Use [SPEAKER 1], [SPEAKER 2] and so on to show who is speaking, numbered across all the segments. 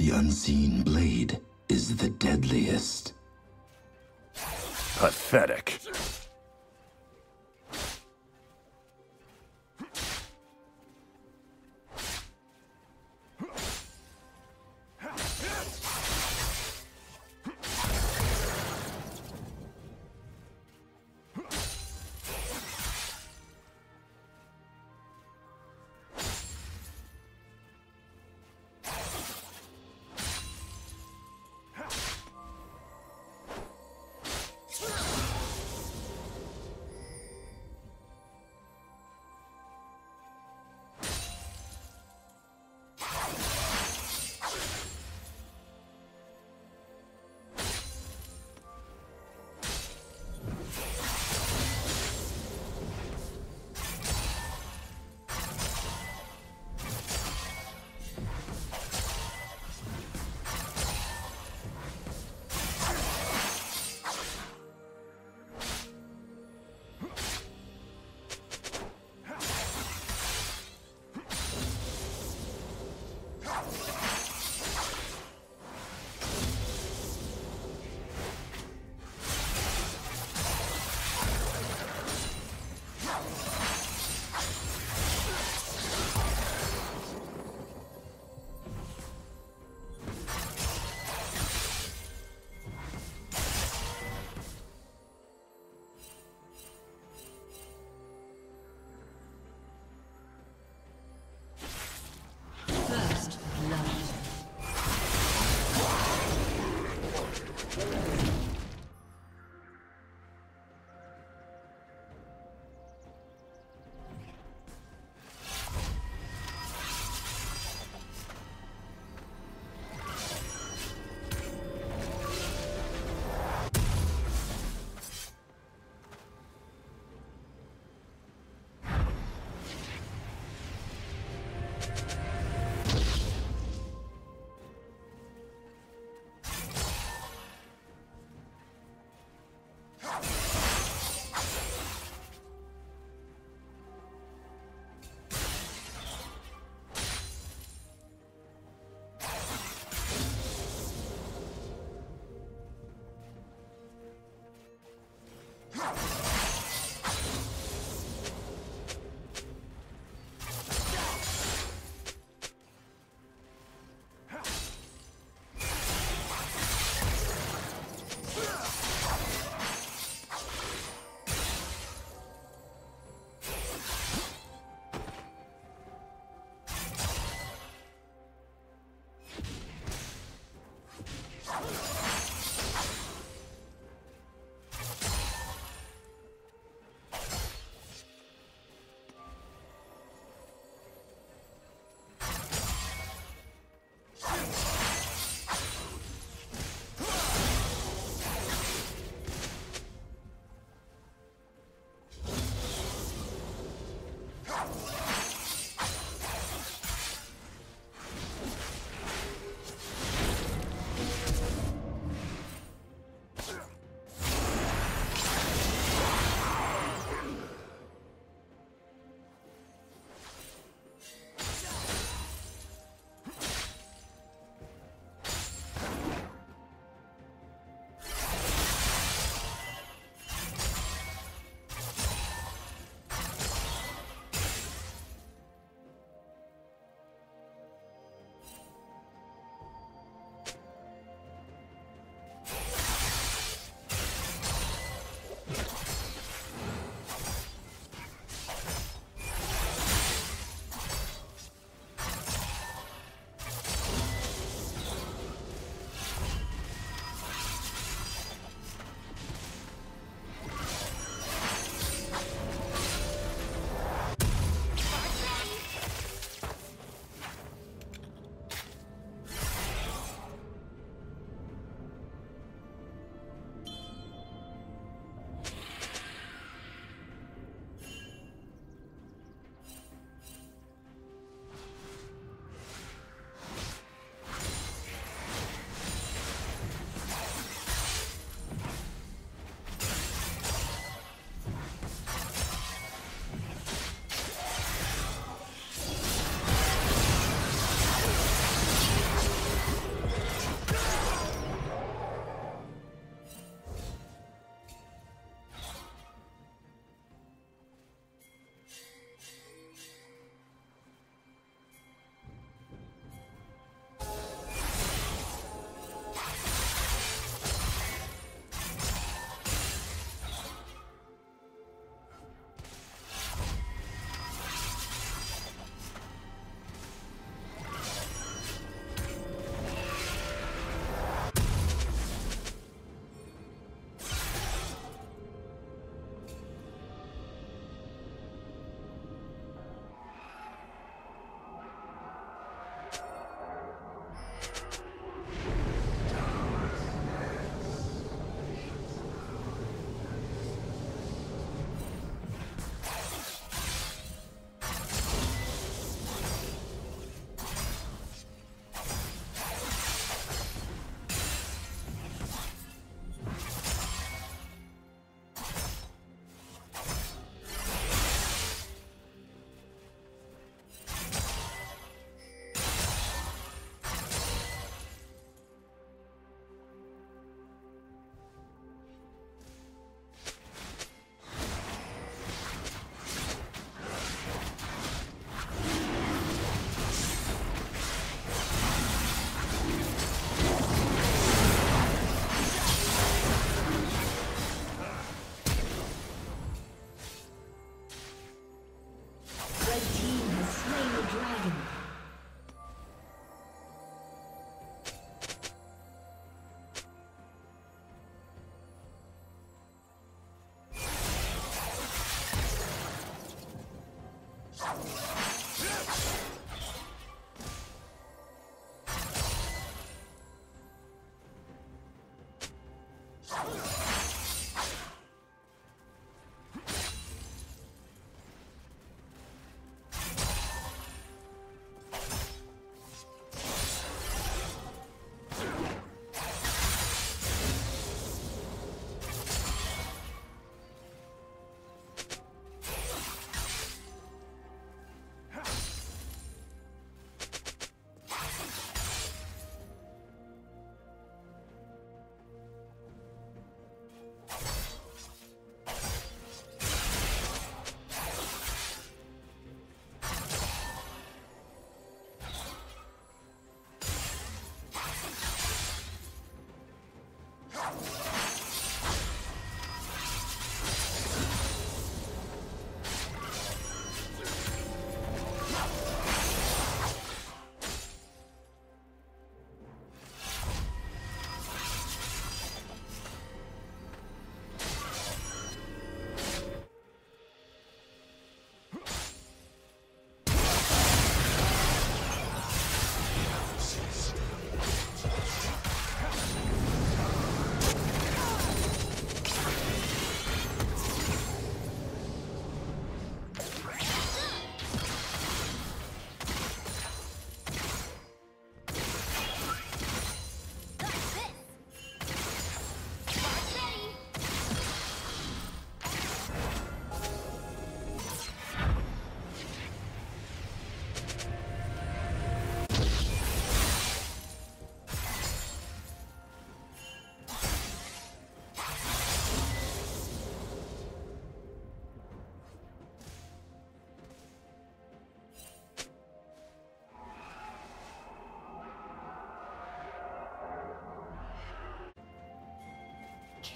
[SPEAKER 1] The unseen blade is the deadliest.
[SPEAKER 2] Pathetic.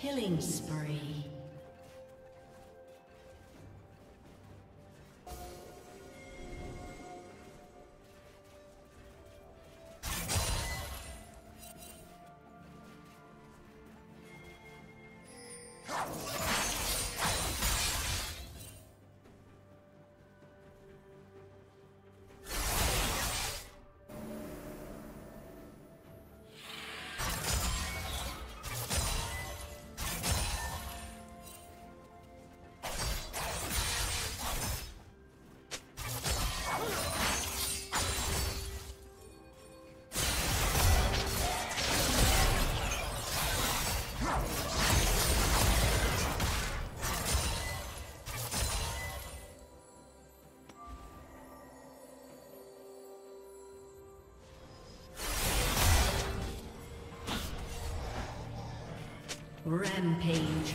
[SPEAKER 2] Killing spree. Rampage.